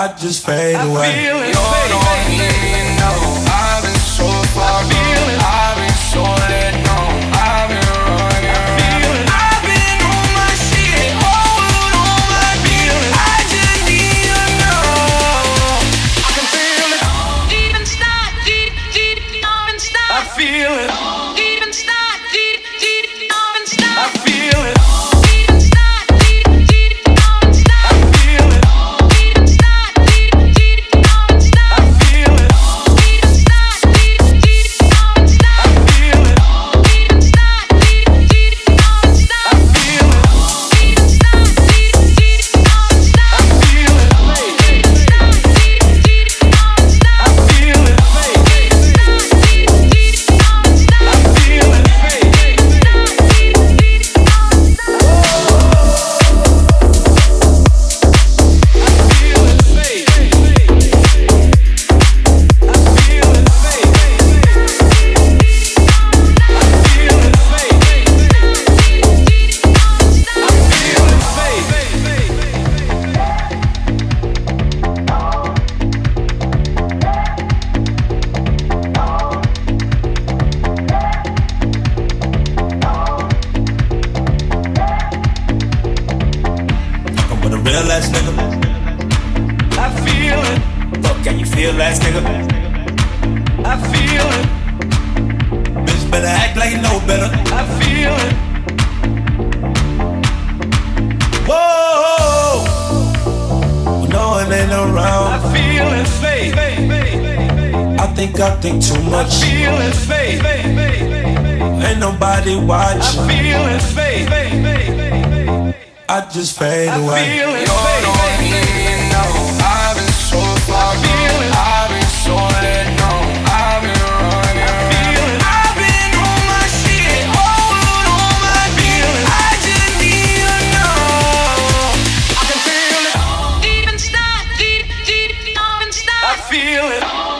I just fade I away. Feel it, Lord, I've been so far. I've been so let down. I've been. I feel it. I've been on my all. I just need. I can feel it. Deep inside, deep, deep, deep inside. I feel it. ass nigga? I feel it. Fuck, can you feel ass nigga? I feel it. Bitch, better act like you know better. I feel it. Whoa. When no one ain't around. I feel it, faith. I think I think too much. I feel it, faith. Ain't nobody watching. I feel it, faith. I just fade I away. Feel it, You're now. I've been so far gone. I've been so. I've been. I feel it. I've been on my. I just need you now. I can feel it. Deep inside, deep, deep, deep inside. I feel it. Oh.